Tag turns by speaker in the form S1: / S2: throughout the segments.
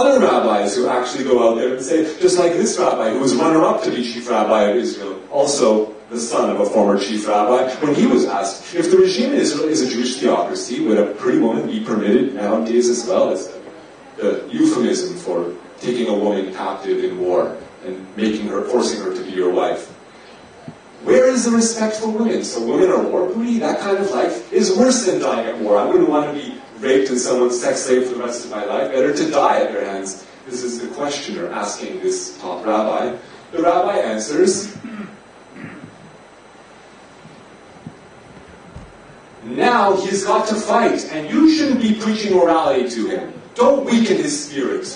S1: other rabbis who actually go out there and say, just like this rabbi who was runner-up to be chief rabbi of Israel, also the son of a former chief rabbi, when he was asked, if the regime in Israel is a Jewish theocracy, would a pretty woman be permitted nowadays as well as euphemism for taking a woman captive in war and making her, forcing her to be your wife? Where is the respect for women? So women are war booty? That kind of life is worse than dying at war. I wouldn't want to be raped and someone's sex slave for the rest of my life. Better to die at their hands. This is the questioner asking this top rabbi. The rabbi answers, Now he's got to fight, and you shouldn't be preaching morality to him. Don't weaken his spirit.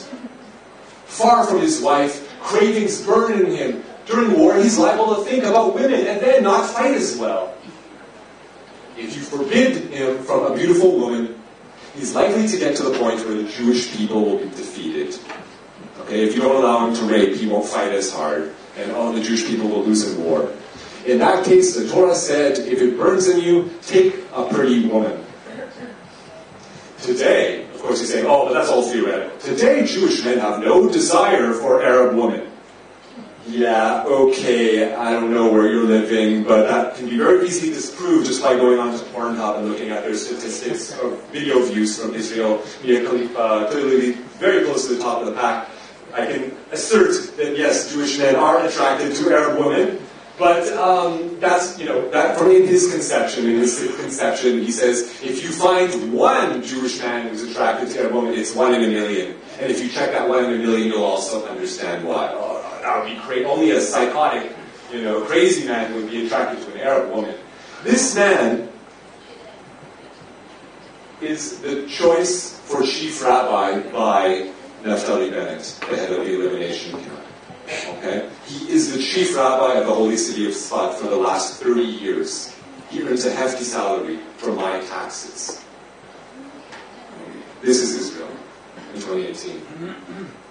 S1: Far from his wife, cravings burden him. During war, he's liable to think about women and then not fight as well. If you forbid him from a beautiful woman, he's likely to get to the point where the Jewish people will be defeated. Okay, if you don't allow him to rape, he won't fight as hard, and all the Jewish people will lose in war. In that case, the Torah said, if it burns in you, take a pretty woman. Today, of course, he's saying, oh, but that's all theoretical. Today, Jewish men have no desire for Arab women. Yeah, okay, I don't know where you're living, but that can be very easily disproved just by going onto Pornhub and looking at their statistics of video views from Israel. Mia Khalifa, clearly very close to the top of the pack. I can assert that yes, Jewish men are attracted to Arab women, but um, that's, you know, that from in his conception, in his conception, he says, if you find one Jewish man who's attracted to a woman, it's one in a million. And if you check that one in a million, you'll also understand why. That would be crazy. Only a psychotic, you know, crazy man would be attracted to an Arab woman. This man is the choice for chief rabbi by Naftali Bennett, the head of the elimination camp. Okay? He is the chief rabbi of the holy city of Sfat for the last 30 years. He earns a hefty salary from my taxes. This is Israel in 2018.